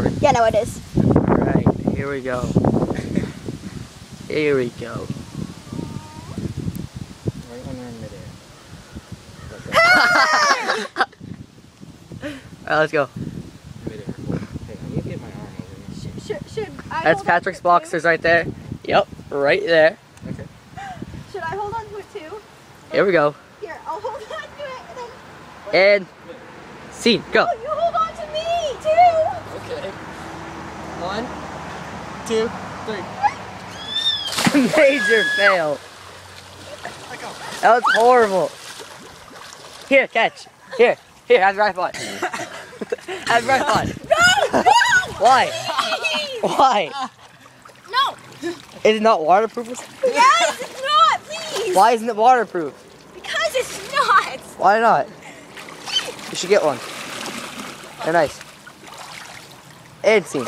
recording. Yeah, no, it is. Alright, here we go. Here we go. Right when we're in midair. Alright, let's go. Midair. Hey, I need to get my arm over here. Should, should That's Patrick's on to boxers right there. Yep, right there. Okay. Should I hold on to it too? Here we go. Here, I'll hold on to it and then. And scene, go. Oh, you hold on to me too. Okay. One, two, three. Major fail. That was horrible. Here, catch. Here, here, have the tripod. have the tripod. No, no. Why? Please. Why? No. Is it not waterproof? Yes, it's not. Please. Why isn't it waterproof? Because it's not. Why not? You should get one. They're nice. And scene.